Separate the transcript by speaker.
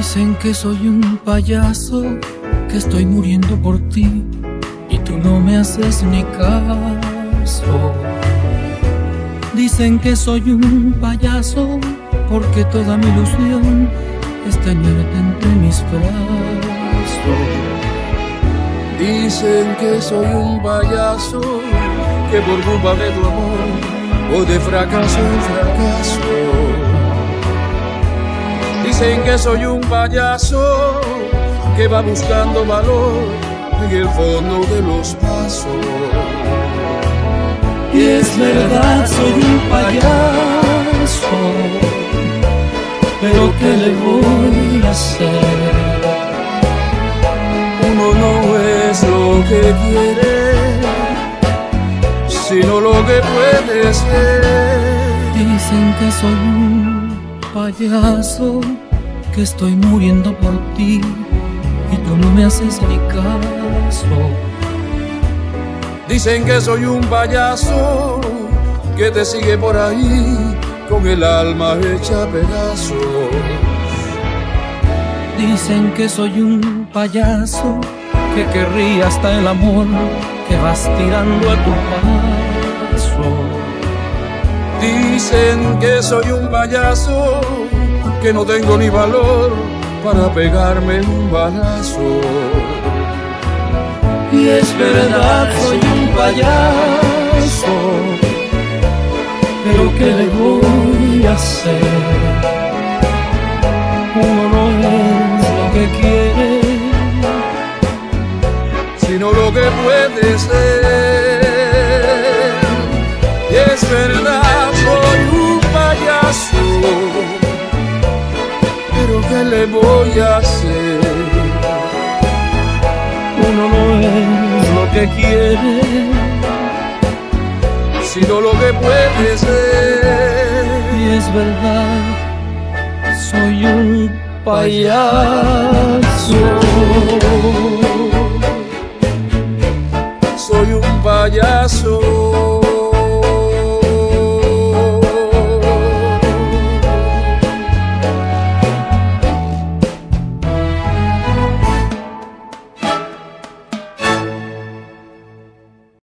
Speaker 1: Dicen que soy un payaso, que estoy muriendo por ti y tú no me haces ni caso. Dicen que soy un payaso porque toda mi ilusión es tenerte entre mis brazos.
Speaker 2: Dicen que soy un payaso, que por culpa de tu amor o de fracaso en fracaso. Dicen que soy un payaso que va buscando valor en el fondo de los pasos.
Speaker 1: Y es verdad, soy un payaso, pero ¿qué le voy a hacer?
Speaker 2: Uno no es lo que quiere, sino lo que puede ser.
Speaker 1: Dicen que soy un payaso, que estoy muriendo por ti y tú no me haces ni caso.
Speaker 2: Dicen que soy un payaso que te sigue por ahí con el alma hecha pedazos.
Speaker 1: Dicen que soy un payaso que querría hasta el amor que vas tirando a tu paso.
Speaker 2: Dicen que soy un payaso que no tengo ni valor para pegarme un balazo.
Speaker 1: Y es verdad, soy un payaso, pero ¿qué le voy a hacer? Uno no es lo que quiere,
Speaker 2: sino lo que puede ser. Y es verdad, ¿qué le voy a hacer?
Speaker 1: Uno no es lo que quiere,
Speaker 2: sino lo que puede ser.
Speaker 1: Y es verdad, soy un payaso.
Speaker 2: Soy un payaso